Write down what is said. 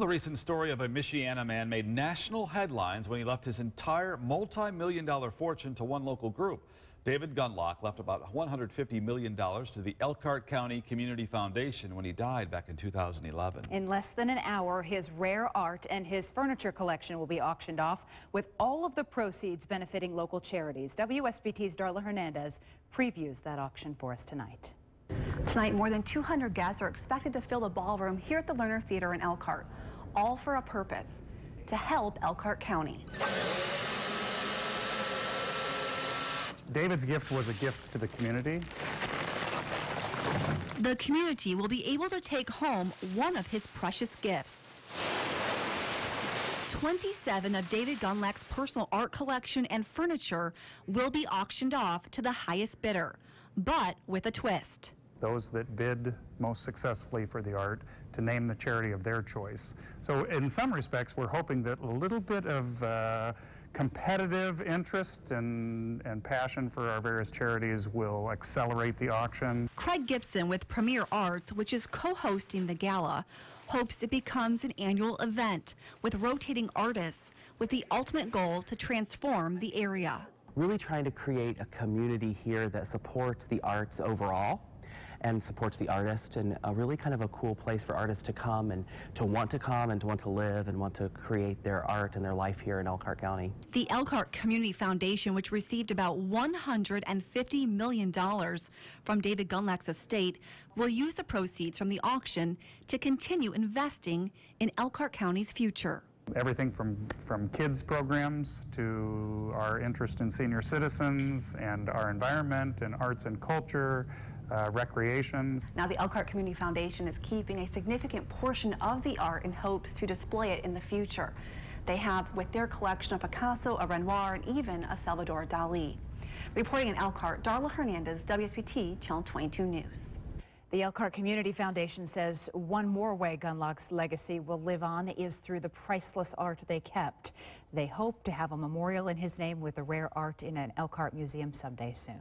Well, the recent story of a Michiana man made national headlines when he left his entire multi-million dollar fortune to one local group. David Gundlach left about $150 million to the Elkhart County Community Foundation when he died back in 2011. In less than an hour, his rare art and his furniture collection will be auctioned off, with all of the proceeds benefiting local charities. WSBT's Darla Hernandez previews that auction for us tonight. Tonight, more than 200 guests are expected to fill the ballroom here at the Lerner Theater in Elkhart, all for a purpose, to help Elkhart County. David's gift was a gift to the community. The community will be able to take home one of his precious gifts. 27 of David Gundlach's personal art collection and furniture will be auctioned off to the highest bidder, but with a twist. Those that bid most successfully for the art to name the charity of their choice. So in some respects, we're hoping that a little bit of uh, competitive interest and, and passion for our various charities will accelerate the auction. Craig Gibson with Premier Arts, which is co-hosting the gala, hopes it becomes an annual event with rotating artists with the ultimate goal to transform the area. Really trying to create a community here that supports the arts overall and supports the artist and a really kind of a cool place for artists to come and to want to come and to want to live and want to create their art and their life here in Elkhart County. The Elkhart Community Foundation, which received about $150 million from David Gundlach's estate, will use the proceeds from the auction to continue investing in Elkhart County's future everything from, from kids programs to our interest in senior citizens and our environment and arts and culture uh, recreation. Now the Elkhart Community Foundation is keeping a significant portion of the art in hopes to display it in the future. They have with their collection a Picasso, a Renoir, and even a Salvador Dali. Reporting in Elkhart, Darla Hernandez, WSBT Channel 22 News. The Elkhart Community Foundation says one more way Gundlach's legacy will live on is through the priceless art they kept. They hope to have a memorial in his name with the rare art in an Elkhart museum someday soon.